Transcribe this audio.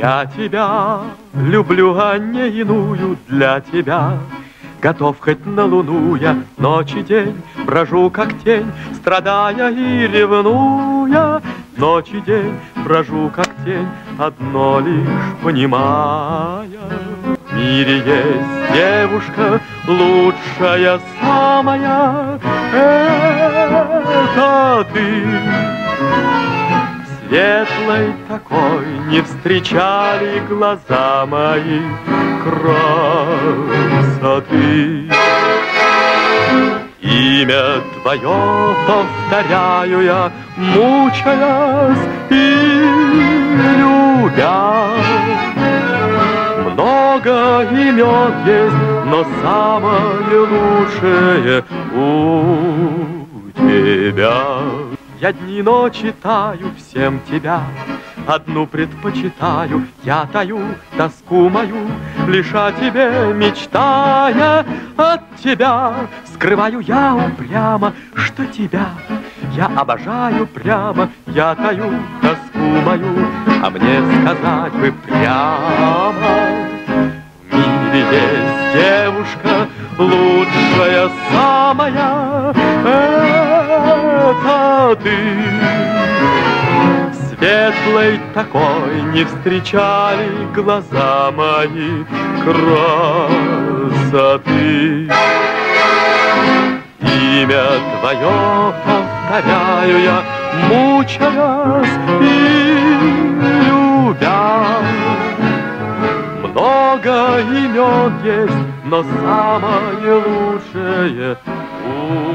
Я тебя люблю, а не иную для тебя. Готов хоть на луну я ночь и день Брожу как тень, страдая и ревнуя. Ночь и день брожу как тень, одно лишь понимая. В мире есть девушка, лучшая самая. Это ты Светлой такой не встречали глаза мои красоты. Имя твое повторяю я, мучаясь и любя. Много имен есть, но самое лучшее у тебя. Я дни ночи таю всем тебя, Одну предпочитаю, я таю тоску мою, Лишь о тебе мечтая от тебя. Скрываю я упрямо, что тебя я обожаю прямо, Я таю тоску мою, а мне сказать бы прямо. В мире есть девушка, лучшая ты. Светлой такой не встречали глаза мои красоты. Имя твое повторяю я, мучаясь и любя. Много имен есть, но самое лучшее у.